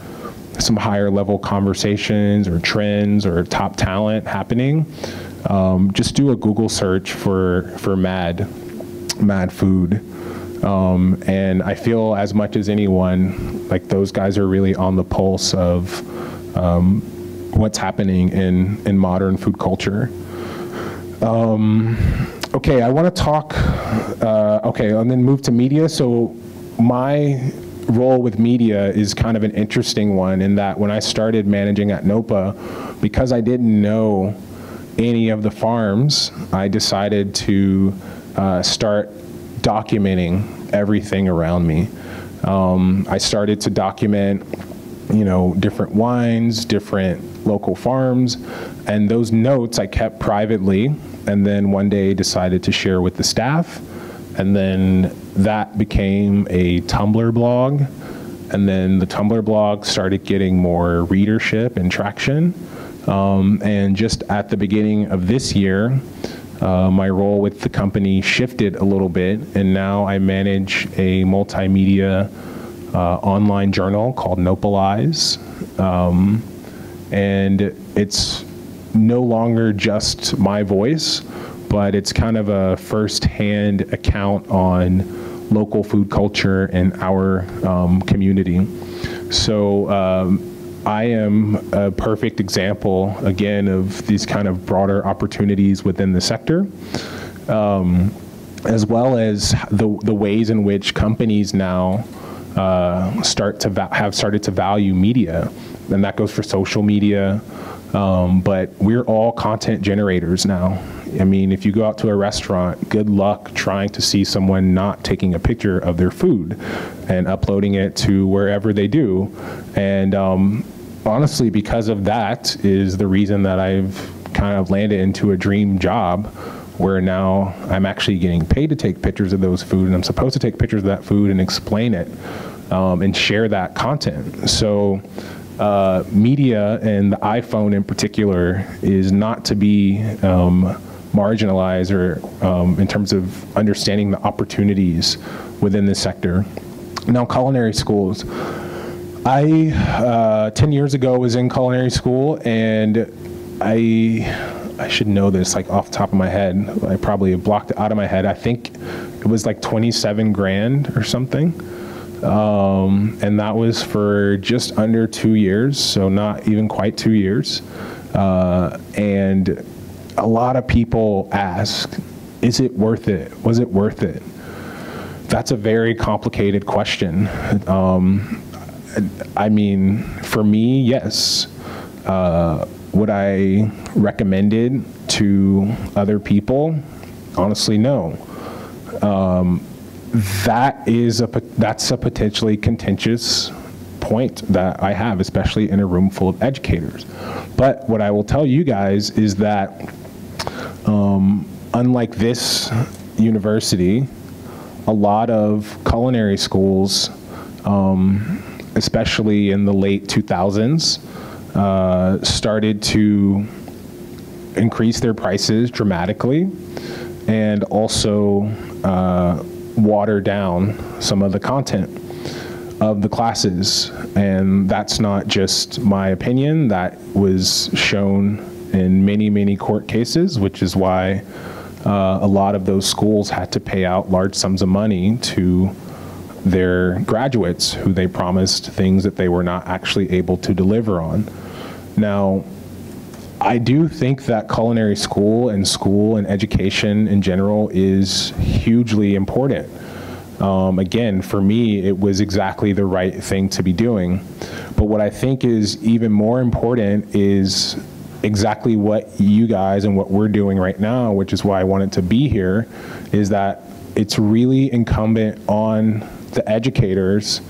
some higher level conversations or trends or top talent happening, um, just do a Google search for for MAD, MAD food. Um, and I feel as much as anyone, like those guys are really on the pulse of um, what's happening in, in modern food culture. Um, okay, I want to talk, uh, okay, and then move to media. So my role with media is kind of an interesting one in that when I started managing at NOPA, because I didn't know any of the farms, I decided to uh, start documenting everything around me. Um, I started to document, you know, different wines, different local farms, and those notes I kept privately, and then one day decided to share with the staff, and then that became a Tumblr blog, and then the Tumblr blog started getting more readership and traction. Um, and just at the beginning of this year, uh, my role with the company shifted a little bit, and now I manage a multimedia uh, online journal called Nopalize. Um, and it's no longer just my voice, but it's kind of a first-hand account on local food culture in our um, community. So um, I am a perfect example, again, of these kind of broader opportunities within the sector, um, as well as the, the ways in which companies now uh, start to have started to value media. And that goes for social media, um, but we're all content generators now. I mean, if you go out to a restaurant, good luck trying to see someone not taking a picture of their food and uploading it to wherever they do. And um, honestly, because of that, is the reason that I've kind of landed into a dream job where now I'm actually getting paid to take pictures of those food and I'm supposed to take pictures of that food and explain it um, and share that content. So uh, media and the iPhone in particular is not to be um, marginalized or um, in terms of understanding the opportunities within this sector. Now, culinary schools. I, uh, 10 years ago, was in culinary school and I I should know this like off the top of my head. I probably blocked it out of my head. I think it was like 27 grand or something. Um, and that was for just under two years, so not even quite two years. Uh, and a lot of people ask, is it worth it? Was it worth it? That's a very complicated question. Um, I mean, for me, yes. Uh, would I recommend it to other people? Honestly, no. Um, that is a that's a potentially contentious point that I have, especially in a room full of educators. But what I will tell you guys is that um, unlike this university, a lot of culinary schools, um, especially in the late 2000s, uh, started to increase their prices dramatically and also uh, water down some of the content of the classes. And that's not just my opinion, that was shown in many, many court cases, which is why uh, a lot of those schools had to pay out large sums of money to their graduates who they promised things that they were not actually able to deliver on. Now, I do think that culinary school and school and education in general is hugely important. Um, again, for me, it was exactly the right thing to be doing. But what I think is even more important is exactly what you guys and what we're doing right now, which is why I wanted to be here, is that it's really incumbent on the educators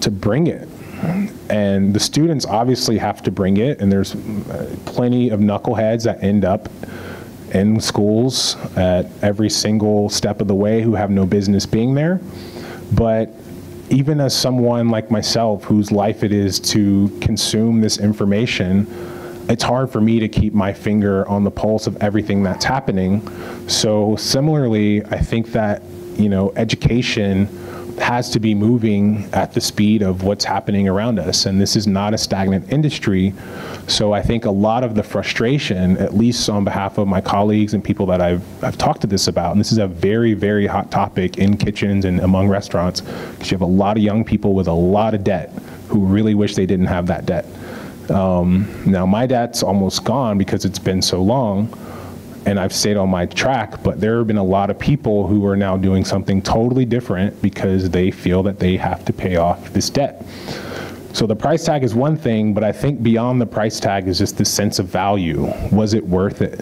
to bring it and the students obviously have to bring it, and there's uh, plenty of knuckleheads that end up in schools at every single step of the way who have no business being there. But even as someone like myself whose life it is to consume this information, it's hard for me to keep my finger on the pulse of everything that's happening. So similarly, I think that, you know, education has to be moving at the speed of what's happening around us. And this is not a stagnant industry. So I think a lot of the frustration, at least on behalf of my colleagues and people that I've, I've talked to this about, and this is a very, very hot topic in kitchens and among restaurants, because you have a lot of young people with a lot of debt who really wish they didn't have that debt. Um, now my debt's almost gone because it's been so long, and I've stayed on my track, but there have been a lot of people who are now doing something totally different because they feel that they have to pay off this debt. So the price tag is one thing, but I think beyond the price tag is just the sense of value. Was it worth it?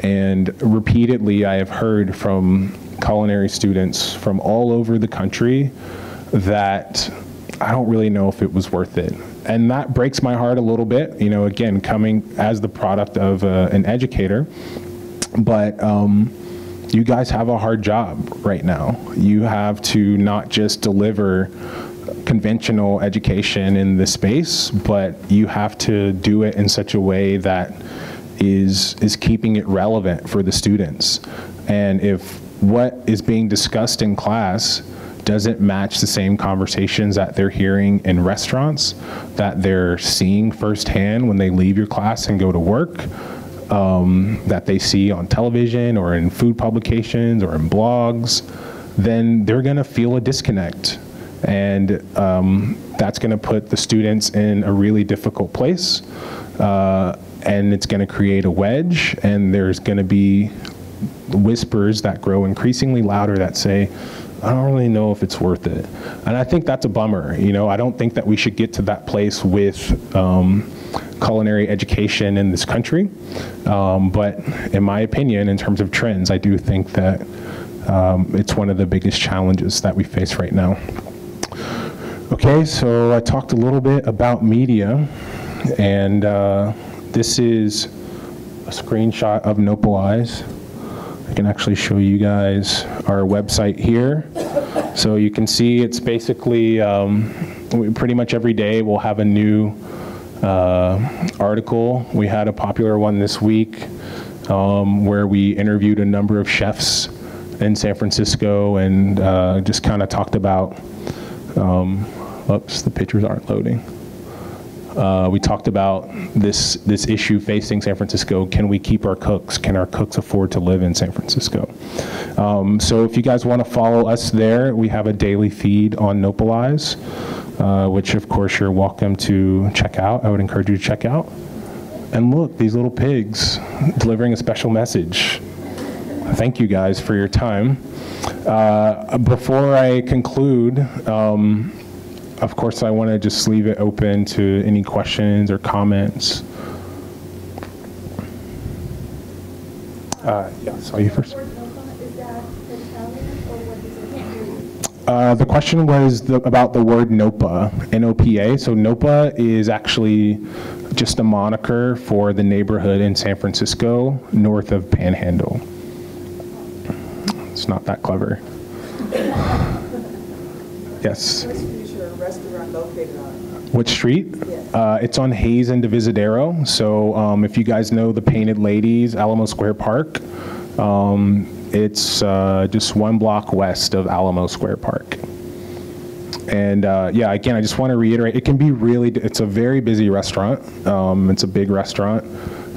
And repeatedly, I have heard from culinary students from all over the country that I don't really know if it was worth it. And that breaks my heart a little bit, you know, again, coming as the product of uh, an educator. But um, you guys have a hard job right now. You have to not just deliver conventional education in the space, but you have to do it in such a way that is is keeping it relevant for the students. And if what is being discussed in class doesn't match the same conversations that they're hearing in restaurants, that they're seeing firsthand when they leave your class and go to work, um, that they see on television or in food publications or in blogs, then they're going to feel a disconnect. And um, that's going to put the students in a really difficult place. Uh, and it's going to create a wedge, and there's going to be whispers that grow increasingly louder that say, I don't really know if it's worth it. And I think that's a bummer. You know, I don't think that we should get to that place with um, culinary education in this country. Um, but in my opinion, in terms of trends, I do think that um, it's one of the biggest challenges that we face right now. Okay, so I talked a little bit about media, and uh, this is a screenshot of Nopalize. I can actually show you guys our website here. So you can see it's basically um, pretty much every day we'll have a new uh, article. We had a popular one this week um, where we interviewed a number of chefs in San Francisco and uh, just kind of talked about um, oops, the pictures aren't loading. Uh, we talked about this this issue facing San Francisco. Can we keep our cooks? Can our cooks afford to live in San Francisco? Um, so if you guys want to follow us there, we have a daily feed on Nopalize, uh, which of course you're welcome to check out. I would encourage you to check out. And look, these little pigs delivering a special message. Thank you guys for your time. Uh, before I conclude, um, of course, I want to just leave it open to any questions or comments. Uh, yeah, saw you first. Uh, the question was the, about the word NOPA, N-O-P-A. So NOPA is actually just a moniker for the neighborhood in San Francisco north of Panhandle. It's not that clever. Yes. Restaurant located on? Which street? Yes. Uh, it's on Hayes and Divisadero. So um, if you guys know the Painted Ladies, Alamo Square Park, um, it's uh, just one block west of Alamo Square Park. And uh, yeah, again, I just want to reiterate, it can be really, it's a very busy restaurant. Um, it's a big restaurant.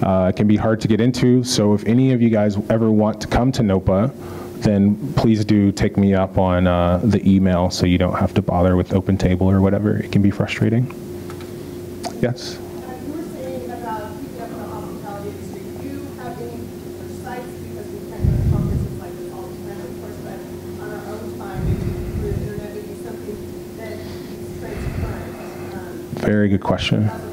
Uh, it can be hard to get into. So if any of you guys ever want to come to NOPA, then please do take me up on uh, the email so you don't have to bother with Open Table or whatever. It can be frustrating. Yes? Uh, You were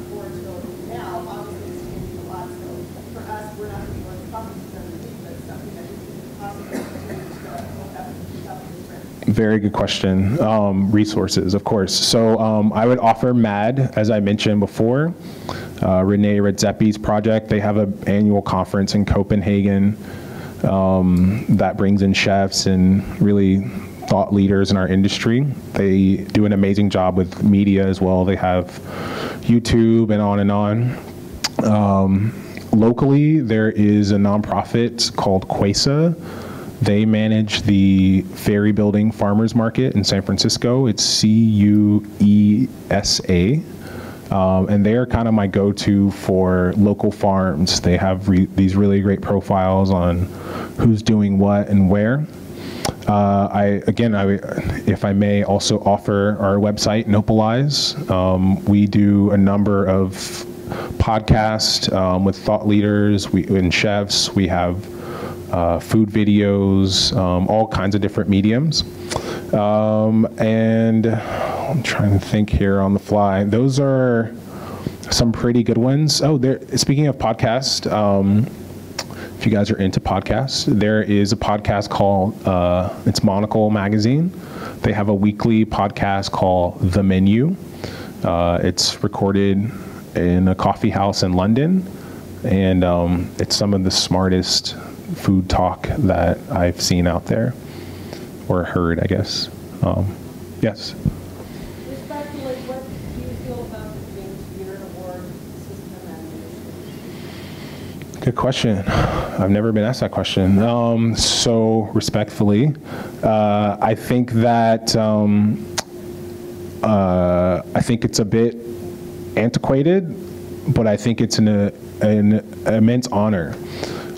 Very good question. Um, resources, of course. So um, I would offer MAD, as I mentioned before, uh, Rene Redzepi's project. They have an annual conference in Copenhagen um, that brings in chefs and really thought leaders in our industry. They do an amazing job with media as well. They have YouTube and on and on. Um, locally, there is a nonprofit called CUESA. They manage the Ferry Building Farmers Market in San Francisco. It's C U E S A. Um, and they are kind of my go to for local farms. They have re- these really great profiles on who's doing what and where. Uh, I again, I, if I may, also offer our website Nopalize. Um, we do a number of podcasts um, with thought leaders we, and chefs. We have uh, food videos, um, all kinds of different mediums. Um, and I'm trying to think here on the fly. Those are some pretty good ones. Oh, there. Speaking of podcast, um, if you guys are into podcasts, there is a podcast called uh, it's Monocle Magazine. They have a weekly podcast called The Menu. Uh, it's recorded in a coffee house in London, and um, it's some of the smartest food talk that I've seen out there, or heard, I guess. Um, yes. Respectfully, what do you feel about the James Beard Award system Good question. I've never been asked that question. Um, so, respectfully, uh, I think that um, uh, I think it's a bit antiquated, but I think it's an, an immense honor.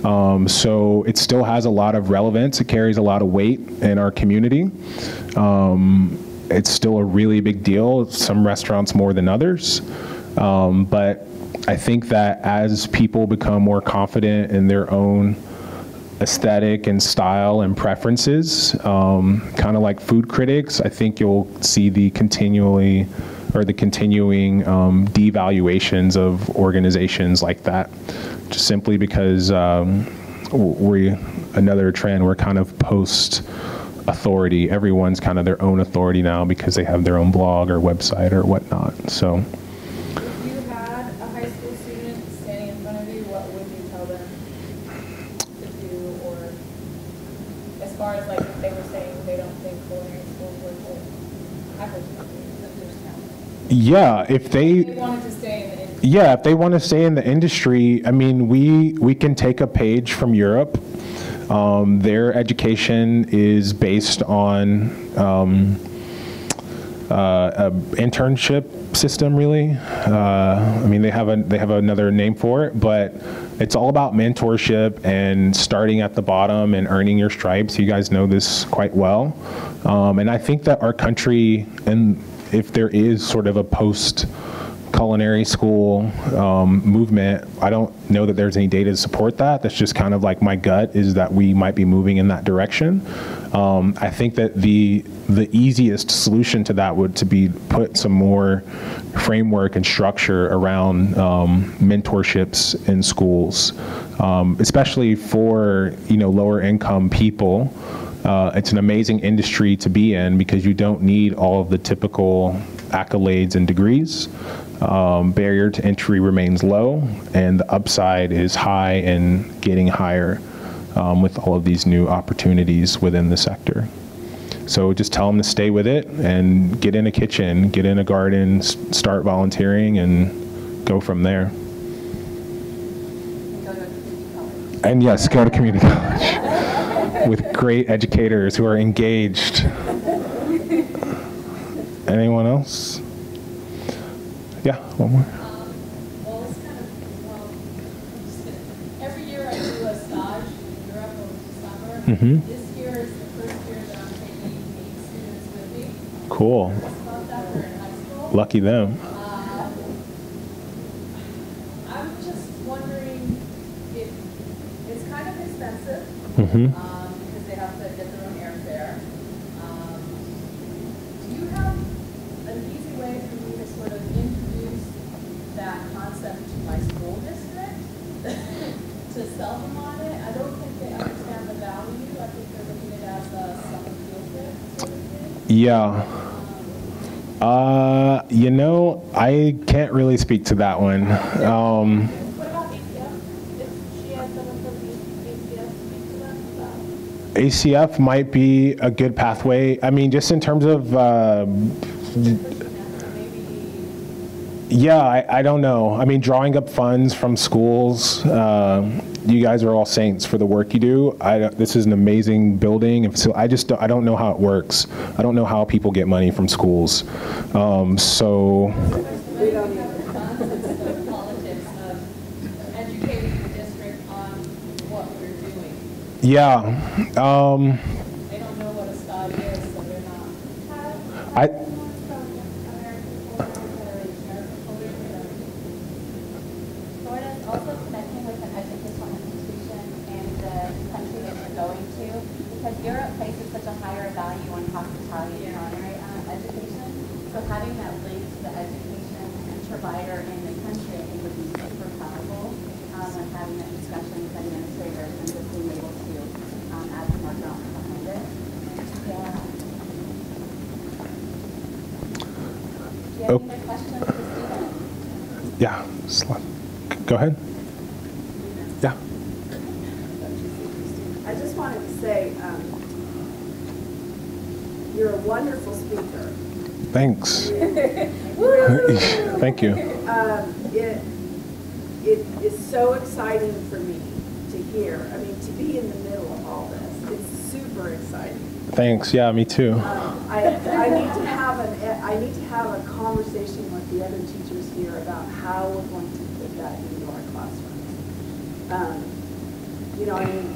Um, so it still has a lot of relevance. It carries a lot of weight in our community. Um, it's still a really big deal. Some restaurants more than others, um, but I think that as people become more confident in their own aesthetic and style and preferences, um, kind of like food critics, I think you'll see the continually or the continuing um, devaluations of organizations like that, just simply because um, we another trend. We're kind of post authority. Everyone's kind of their own authority now because they have their own blog or website or whatnot. So. If you had a high school student standing in front of you, what would you tell them to do? Or as far as like if they were saying they don't think culinary schools were for faculty, that there's no. Yeah, if they. They wanted to stay in the. Yeah, if they want to stay in the industry, I mean, we we can take a page from Europe. Um, their education is based on um, uh, a internship system, really. Uh, I mean, they have a they have another name for it, but it's all about mentorship and starting at the bottom and earning your stripes. You guys know this quite well, um, and I think that our country, and if there is sort of a post culinary school um, movement. I don't know that there's any data to support that. That's just kind of like my gut is that we might be moving in that direction. Um, I think that the the easiest solution to that would to be put some more framework and structure around um, mentorships in schools, um, especially for you know lower income people. Uh, it's an amazing industry to be in because you don't need all of the typical accolades and degrees. Um, barrier to entry remains low, and the upside is high and getting higher um, with all of these new opportunities within the sector. So just tell them to stay with it and get in a kitchen, get in a garden, start volunteering, and go from there. And yes, go to community college with great educators who are engaged. Anyone else? Yeah, one more. Well, it's kind of, well, I'm just gonna- every year I do a stage in Europe over the summer. Mhm. This year is the first year that I'm taking eight students with me. Cool. Just that, they're in high school. Lucky them. Um, I'm just wondering if, it's kind of expensive, hmm um, because they have to get their own airfare. Um, Do you have an easy way for me to sort of introduce that concept to my school district? To sell them on it? I don't think they understand the value. I think they're looking at it as a summer field trip sort of thing. Yeah. Uh, you know, I can't really speak to that one. Um, ACF? Might be a good pathway. I mean, just in terms of, uh, yeah, I, I don't know. I mean, drawing up funds from schools. Uh, you guys are all saints for the work you do. I, this is an amazing building, and so I just don't- I don't know how it works. I don't know how people get money from schools. Um, so. Yeah. don't have the funds, it's the politics of educating the district on what we're doing. Yeah, um, They don't know what a study is, so they're not. I, Florida is also connecting with an educational institution in the country provider in the country, I think would be super powerful um, when having that discussion with administrators and just being able to um, add some more ground behind it. Yeah. Do you have Oh. any other questions for Stephen? Yeah, sli- go ahead. Yeah. I just wanted to say, um, you're a wonderful speaker. Thanks. Thank you. Um, it, it is so exciting for me to hear, I mean, to be in the middle of all this. It's super exciting. Thanks. Yeah, me too. Um, I, I need to have an, I need to have a conversation with the other teachers here about how we're going to put that into our classrooms. Um, You know, I mean,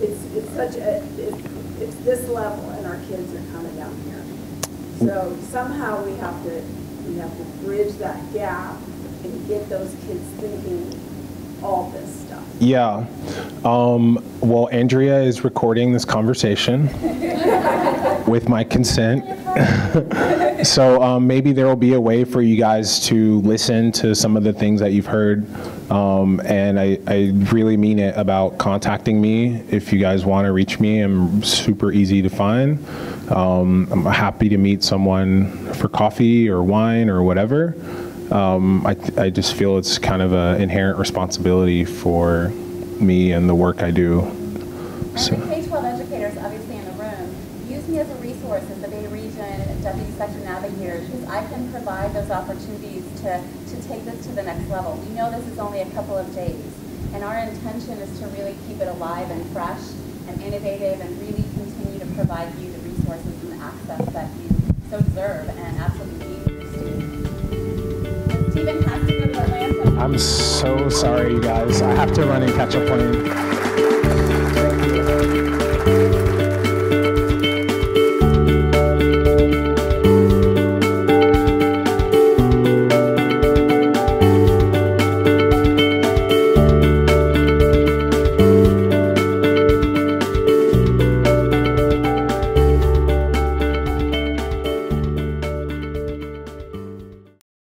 it's, it's such a, it's, it's this level and our kids are coming down here. So somehow we have to, we have to bridge that gap and get those kids thinking all this stuff. Yeah. Um, well, Andrea is recording this conversation with my consent. so um, maybe there will be a way for you guys to listen to some of the things that you've heard. Um, and I, I really mean it about contacting me. If you guys want to reach me, I'm super easy to find. Um, I'm happy to meet someone for coffee or wine or whatever. Um, I, I just feel it's kind of an inherent responsibility for me and the work I do. So- And the K-12 educators, obviously in the room, use me as a resource as the Bay Region Deputy Sector Navigator, because I can provide those opportunities to, to take this to the next level. We know this is only a couple of days, and our intention is to really keep it alive and fresh and innovative and really continue to provide you the resources and the access that you so deserve and absolutely need I'm so sorry, you guys. I have to run and catch a plane.